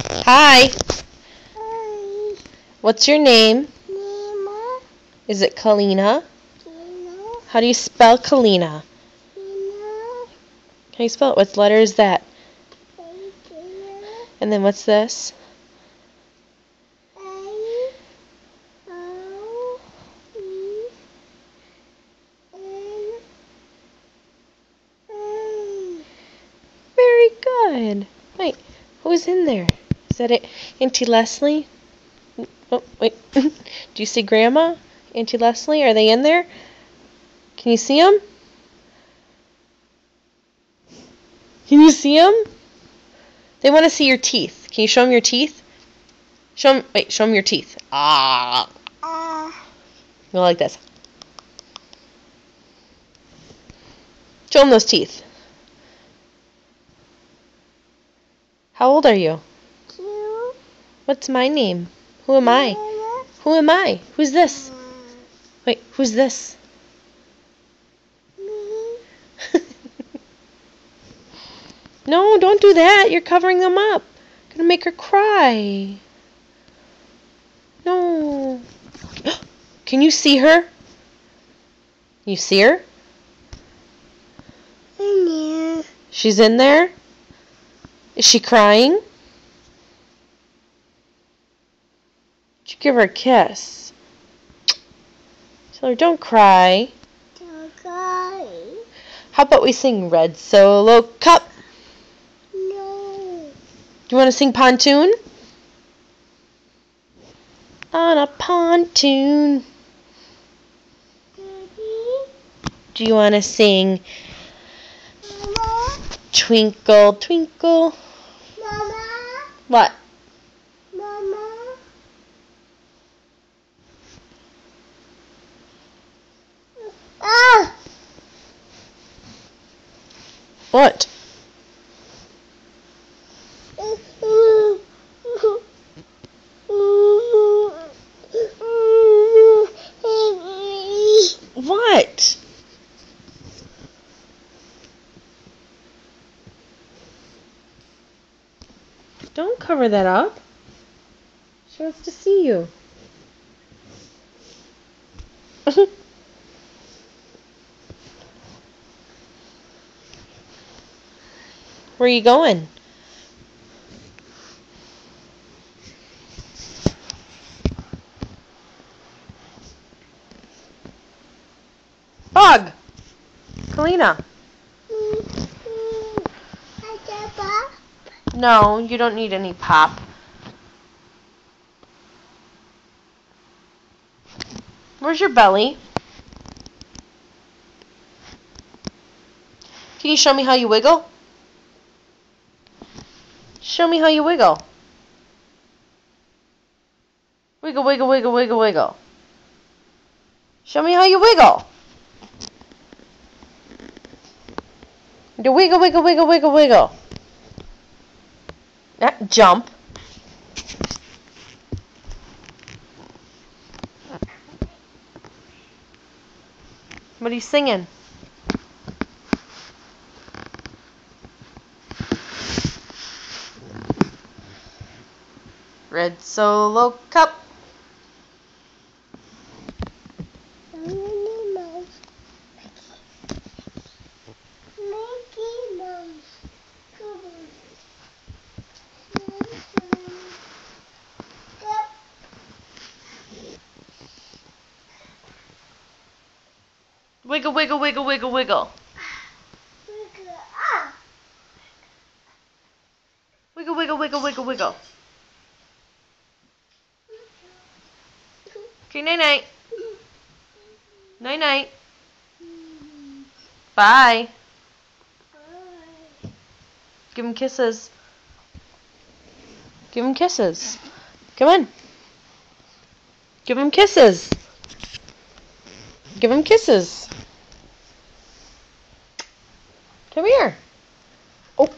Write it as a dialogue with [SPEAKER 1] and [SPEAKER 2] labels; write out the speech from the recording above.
[SPEAKER 1] Hi.
[SPEAKER 2] Hi.
[SPEAKER 1] What's your name?
[SPEAKER 2] Nima.
[SPEAKER 1] Is it Kalina?
[SPEAKER 2] Tina.
[SPEAKER 1] How do you spell Kalina?
[SPEAKER 2] Tina.
[SPEAKER 1] How do you spell it? What letter is that?
[SPEAKER 2] Hey,
[SPEAKER 1] And then what's this?
[SPEAKER 2] A. O. N. N.
[SPEAKER 1] Very good. Wait, who's in there? Is that it? Auntie Leslie? Oh, wait. do you see Grandma? Auntie Leslie? Are they in there? Can you see them? Can you see them? They want to see your teeth. Can you show them your teeth? Show them. Wait. Show them your teeth. Ah.
[SPEAKER 2] Ah.
[SPEAKER 1] Go like this. Show them those teeth. How old are you? What's my name? Who am I? Who am I? Who's this? Wait, who's this?
[SPEAKER 2] Me.
[SPEAKER 1] no, don't do that. You're covering them up. Gonna make her cry. No. Can you see her? You see her?
[SPEAKER 2] Yeah.
[SPEAKER 1] She's in there? Is she crying? Did you give her a kiss? Tell her, don't cry.
[SPEAKER 2] Okay.
[SPEAKER 1] How about we sing Red Solo Cup?
[SPEAKER 2] No.
[SPEAKER 1] Do you want to sing Pontoon? On a pontoon.
[SPEAKER 2] Daddy.
[SPEAKER 1] Do you want to sing
[SPEAKER 2] Mama.
[SPEAKER 1] Twinkle, Twinkle?
[SPEAKER 2] Mama.
[SPEAKER 1] What?
[SPEAKER 2] Mama. Ah.
[SPEAKER 1] What? What? Don't cover that up. She wants to see you. Where are you going? Bug! Kalina. No, you don't need any pop. Where's your belly? Can you show me how you wiggle? Show me how you wiggle. Wiggle, wiggle, wiggle, wiggle, wiggle. Show me how you wiggle. Do wiggle, wiggle, wiggle, wiggle, wiggle. Not jump. What are you singing? Red Solo Cup. Wiggle, wiggle, wiggle, wiggle, wiggle. Ah Wiggle, wiggle, wiggle, wiggle, wiggle. Okay, night night. Night night. Bye. Give him kisses. Give him kisses. Come on. Give him kisses. Give him kisses. Come here. Oh.